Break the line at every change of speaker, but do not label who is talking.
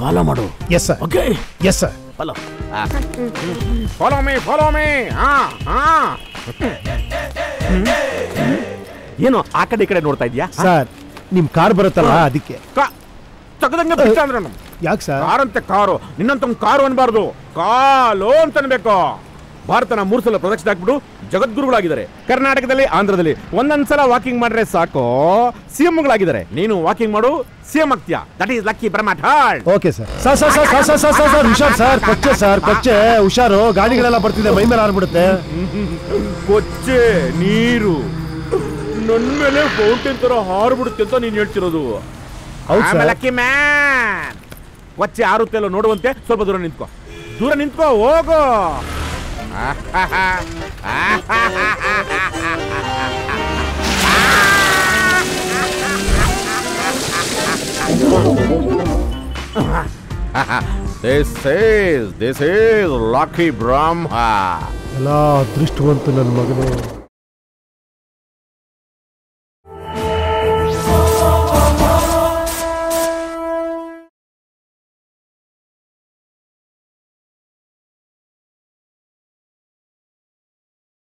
Follow ಮಾಡು.
Yes sir
okay
yes sir
follow follow me follow me ಹಾ ಹಾ. ಏನು ಆ ಕಡೆ ಈ ಕಡೆ ನೋಡ್ತಾ ಇದೀಯಾ
ಸರ್ ನಿಮ್ ಕಾರ್ ಬರುತ್ತಲ್ಲ ಅದಕ್ಕೆ.
ತಗದಂಗೆ ಬಿಟ್ಟ ಅಂದ್ರೆ
ಯಾಕೆ ಸರ್
ಕಾರ್ ಅಂತೆ ಕಾರು. ನಿನ್ನಂತ ಕಾರು ಅನ್ಬಾರ್ದು. ಕಾಲು ಅಂತ ಅನ್ಬೇಕು ಭಾರತನ ಮೂರು ಸಲ ಪ್ರದಕ್ಷಿಣೆ ಹಾಕ್ಬಿಟ್ಟು ಜಗದ್ಗುರುಗಳಾಗಿದ್ದಾರೆ. ಕರ್ನಾಟಕದಲ್ಲಿ ಆಂಧ್ರದಲ್ಲಿ ಒಂದೊಂದ್ಸಲ ವಾಕಿಂಗ್ ಮಾಡ್ರೆ ಸಾಕು. ಸಿಎಂಗಳಾಗಿದ್ದಾರೆ ನೀನು ವಾಕಿಂಗ್ ಮಾಡು. ಸಿಎಂ ಆಗ್ತೀಯಾ. That is lucky ಬ್ರಹ್ಮಟ್ heart
okay sir sir sir sir sir sir sir sir ಹುಷಾರ್ ಸರ್ ಕೊಚ್ಚೆ ಸರ್ ಕೊಚ್ಚೆ. ಹುಷಾರು. ಗಾಡಿಗಳೆಲ್ಲ ಬರ್ತಿದೆ. ಮೈ ಮೇಲೆ ಆರ್ಬಿಡುತ್ತೆ
ಕೊಚ್ಚೆ ನೀರು. ನನ್ ಮೇಲೆ ಫೌಂಟೇನ್ ತರ ಹಾರ್ಬಿಡುತ್ತೆ ಅಂತ ನೀನ್ ಹೇಳ್ತಿರೋದು. ಲಕ್ಕಿ ಮ್ಯಾನ್ ಕೊಚ್ಚೆ ಆರುತ್ತೆ ಅಲ್ಲೋ ನೋಡುವಂತೆ. ಸ್ವಲ್ಪ ದೂರ ನಿಂತ್ಕೋ. ದೂರ ನಿಂತ್ಕೋ ಹೋಗು. This is this is lucky
Brahma ఎలా అదృష్టవంతులను మగనే.